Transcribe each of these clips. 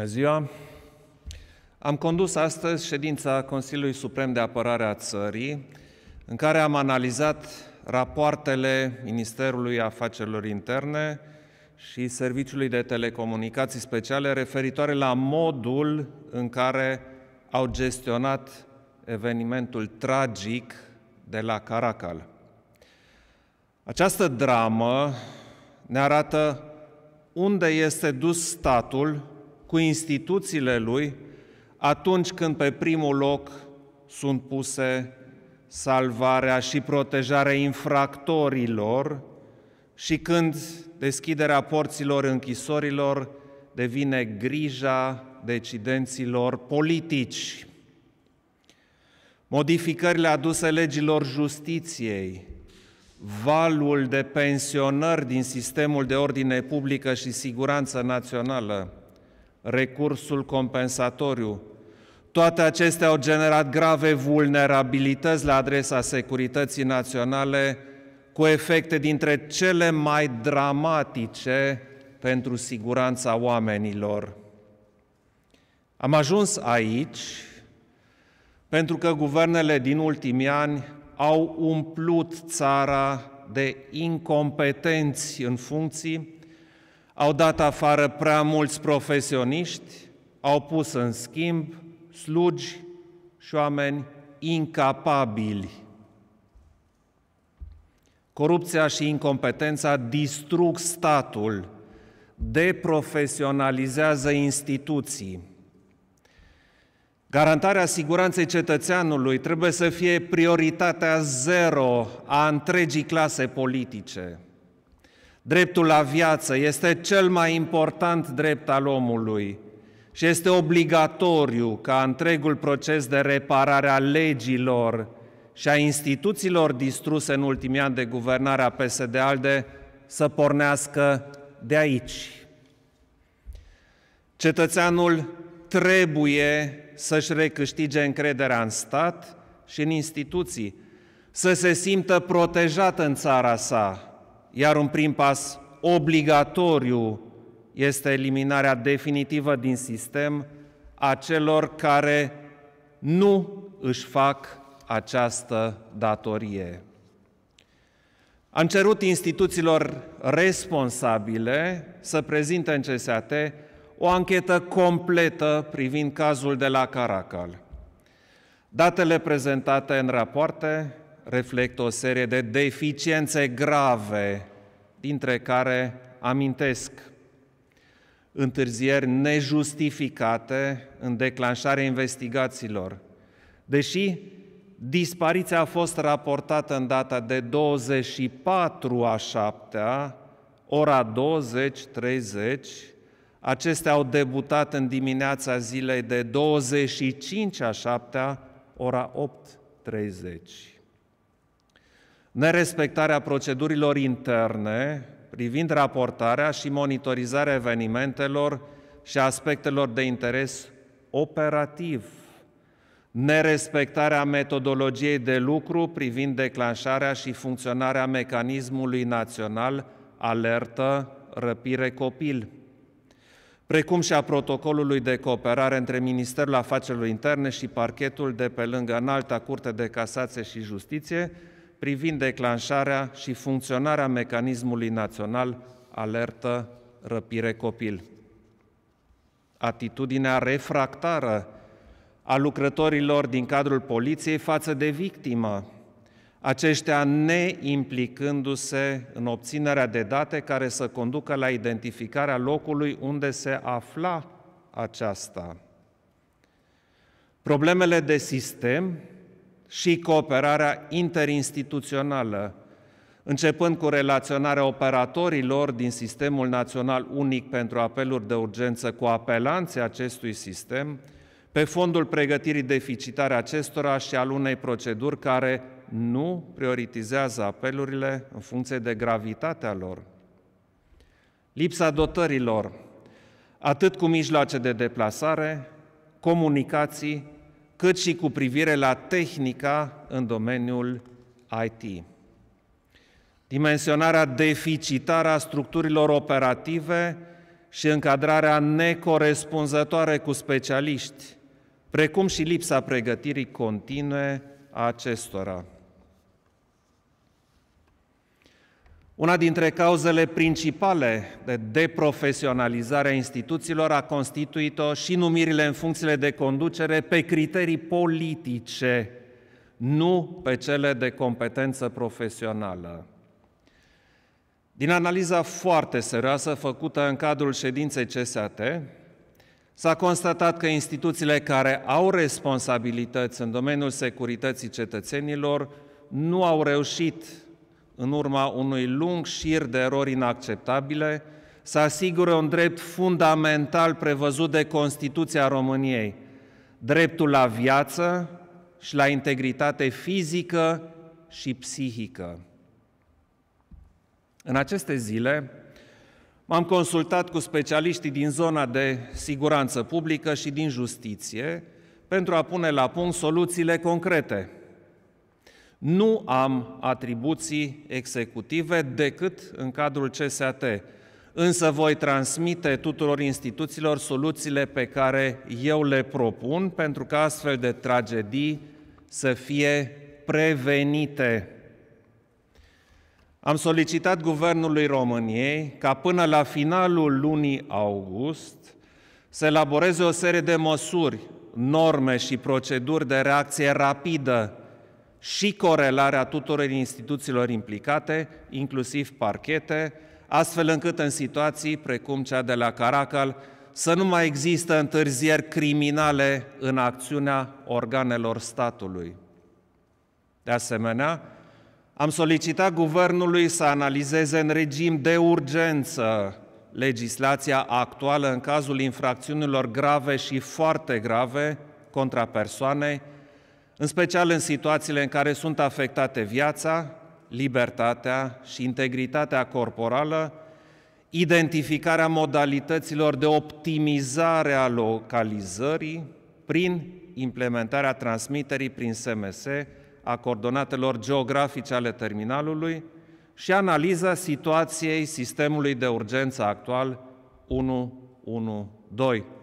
Bună ziua! Am condus astăzi ședința Consiliului Suprem de Apărare a Țării, în care am analizat rapoartele Ministerului Afacerilor Interne și Serviciului de Telecomunicații Speciale referitoare la modul în care au gestionat evenimentul tragic de la Caracal. Această dramă ne arată unde este dus statul cu instituțiile lui atunci când pe primul loc sunt puse salvarea și protejarea infractorilor și când deschiderea porților închisorilor devine grija decidenților politici. Modificările aduse legilor justiției, valul de pensionări din sistemul de ordine publică și siguranță națională, recursul compensatoriu, toate acestea au generat grave vulnerabilități la adresa securității naționale, cu efecte dintre cele mai dramatice pentru siguranța oamenilor. Am ajuns aici pentru că guvernele din ultimii ani au umplut țara de incompetenți în funcții, au dat afară prea mulți profesioniști, au pus în schimb slugi și oameni incapabili. Corupția și incompetența distrug statul, deprofesionalizează instituții. Garantarea siguranței cetățeanului trebuie să fie prioritatea zero a întregii clase politice. Dreptul la viață este cel mai important drept al omului și este obligatoriu ca întregul proces de reparare a legilor și a instituțiilor distruse în ultimii ani de guvernare a PSD-ALDE să pornească de aici. Cetățeanul trebuie să-și recâștige încrederea în stat și în instituții, să se simtă protejat în țara sa, iar un prim pas obligatoriu este eliminarea definitivă din sistem a celor care nu își fac această datorie. Am cerut instituțiilor responsabile să prezinte în CSAT o anchetă completă privind cazul de la Caracal. Datele prezentate în rapoarte reflectă o serie de deficiențe grave, dintre care amintesc întârzieri nejustificate în declanșarea investigațiilor, deși dispariția a fost raportată în data de 24 a 7 ora 20.30, acestea au debutat în dimineața zilei de 25 a 7 ora 8.30. Nerespectarea procedurilor interne privind raportarea și monitorizarea evenimentelor și aspectelor de interes operativ, nerespectarea metodologiei de lucru privind declanșarea și funcționarea mecanismului național alertă răpire copil, precum și a protocolului de cooperare între Ministerul Afacerilor Interne și parchetul de pe lângă Înalta Curte de Casație și Justiție, privind declanșarea și funcționarea mecanismului național alertă răpire copil. Atitudinea refractară a lucrătorilor din cadrul poliției față de victimă, aceștia neimplicându-se în obținerea de date care să conducă la identificarea locului unde se afla aceasta. Problemele de sistem și cooperarea interinstituțională, începând cu relaționarea operatorilor din Sistemul Național Unic pentru Apeluri de Urgență cu apelanții acestui sistem, pe fondul pregătirii deficitare acestora și al unei proceduri care nu prioritizează apelurile în funcție de gravitatea lor. Lipsa dotărilor, atât cu mijloace de deplasare, comunicații, cât și cu privire la tehnica în domeniul IT. Dimensionarea deficitară a structurilor operative și încadrarea necorespunzătoare cu specialiști, precum și lipsa pregătirii continue a acestora. Una dintre cauzele principale de deprofesionalizare a instituțiilor a constituit-o și numirile în funcțiile de conducere pe criterii politice, nu pe cele de competență profesională. Din analiza foarte serioasă făcută în cadrul ședinței CSAT, s-a constatat că instituțiile care au responsabilități în domeniul securității cetățenilor nu au reușit în urma unui lung șir de erori inacceptabile, să asigure un drept fundamental prevăzut de Constituția României, dreptul la viață și la integritate fizică și psihică. În aceste zile m-am consultat cu specialiștii din zona de siguranță publică și din justiție pentru a pune la punct soluțiile concrete nu am atribuții executive decât în cadrul CSAT, însă voi transmite tuturor instituțiilor soluțiile pe care eu le propun pentru ca astfel de tragedii să fie prevenite. Am solicitat Guvernului României ca până la finalul lunii august să elaboreze o serie de măsuri, norme și proceduri de reacție rapidă și corelarea tuturor instituțiilor implicate, inclusiv parchete, astfel încât în situații precum cea de la Caracal să nu mai există întârzieri criminale în acțiunea organelor statului. De asemenea, am solicitat guvernului să analizeze în regim de urgență legislația actuală în cazul infracțiunilor grave și foarte grave contra persoanei, în special în situațiile în care sunt afectate viața, libertatea și integritatea corporală, identificarea modalităților de optimizare a localizării prin implementarea transmiterii prin SMS a coordonatelor geografice ale terminalului și analiza situației sistemului de urgență actual 112.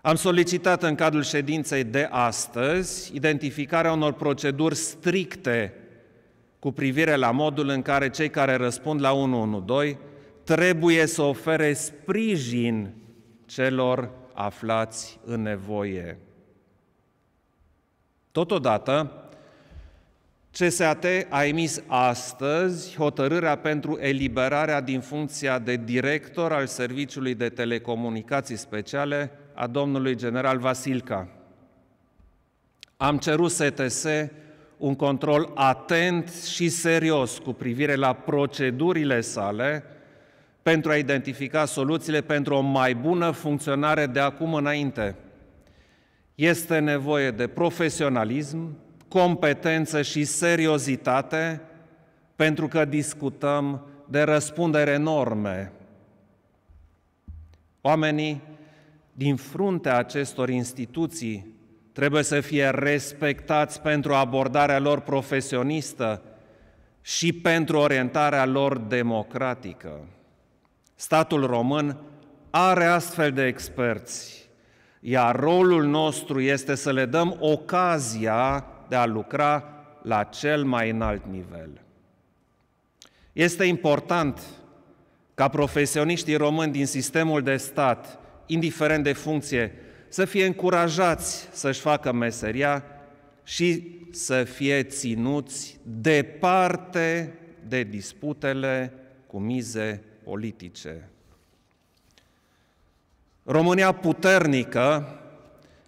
Am solicitat în cadrul ședinței de astăzi identificarea unor proceduri stricte cu privire la modul în care cei care răspund la 112 trebuie să ofere sprijin celor aflați în nevoie. Totodată, CSAT a emis astăzi hotărârea pentru eliberarea din funcția de director al Serviciului de Telecomunicații Speciale a domnului general Vasilca. Am cerut STS un control atent și serios cu privire la procedurile sale pentru a identifica soluțiile pentru o mai bună funcționare de acum înainte. Este nevoie de profesionalism, competență și seriozitate pentru că discutăm de răspundere enorme. Oamenii din fruntea acestor instituții trebuie să fie respectați pentru abordarea lor profesionistă și pentru orientarea lor democratică. Statul român are astfel de experți, iar rolul nostru este să le dăm ocazia de a lucra la cel mai înalt nivel. Este important ca profesioniștii români din sistemul de stat indiferent de funcție, să fie încurajați să-și facă meseria și să fie ținuți departe de disputele cu mize politice. România puternică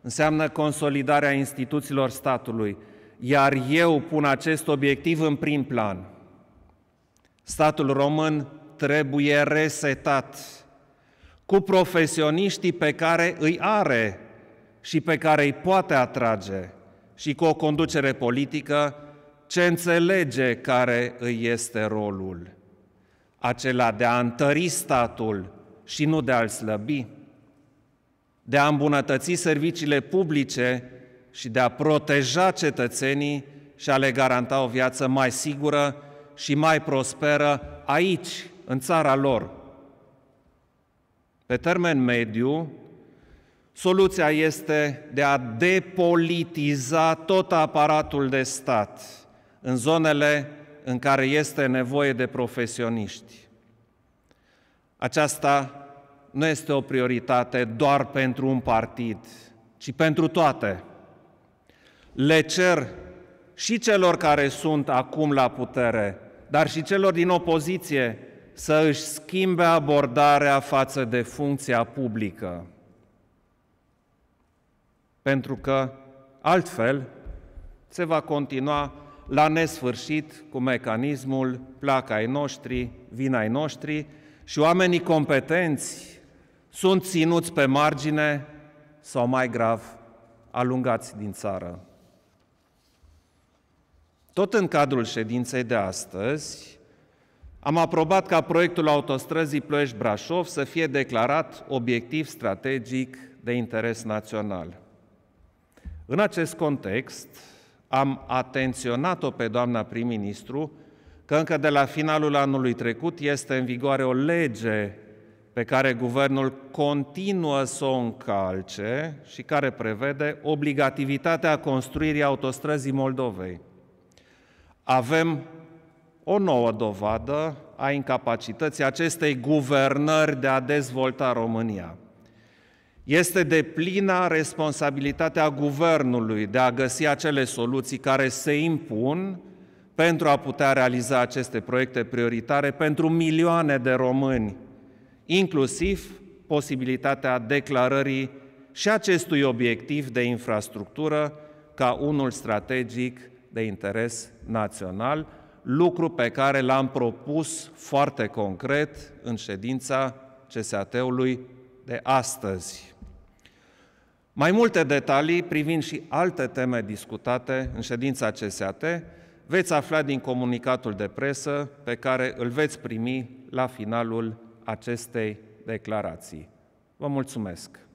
înseamnă consolidarea instituțiilor statului, iar eu pun acest obiectiv în prim plan. Statul român trebuie resetat cu profesioniștii pe care îi are și pe care îi poate atrage și cu o conducere politică ce înțelege care îi este rolul, acela de a întări statul și nu de a-l slăbi, de a îmbunătăți serviciile publice și de a proteja cetățenii și a le garanta o viață mai sigură și mai prosperă aici, în țara lor, Pe termen mediu, soluția este de a depolitiza tot aparatul de stat în zonele în care este nevoie de profesioniști. Aceasta nu este o prioritate doar pentru un partid, ci pentru toate. Le cer și celor care sunt acum la putere, dar și celor din opoziție să își schimbe abordarea față de funcția publică. Pentru că altfel se va continua la nesfârșit cu mecanismul placa ai noștri, vina ai noștri și oamenii competenți sunt ținuți pe margine sau mai grav, alungați din țară. Tot în cadrul ședinței de astăzi, am aprobat ca proiectul autostrăzii Ploiești-Brașov să fie declarat obiectiv strategic de interes național. În acest context, am atenționat-o pe doamna prim-ministru că încă de la finalul anului trecut este în vigoare o lege pe care guvernul continuă să o încalce și care prevede obligativitatea construirii autostrăzii Moldovei. Avem o nouă dovadă a incapacității acestei guvernări de a dezvolta România. Este de plina responsabilitatea guvernului de a găsi acele soluții care se impun pentru a putea realiza aceste proiecte prioritare pentru milioane de români, inclusiv posibilitatea declarării și acestui obiectiv de infrastructură ca unul strategic de interes național, lucru pe care l-am propus foarte concret în ședința CSAT-ului de astăzi. Mai multe detalii privind și alte teme discutate în ședința CSAT veți afla din comunicatul de presă pe care îl veți primi la finalul acestei declarații. Vă mulțumesc!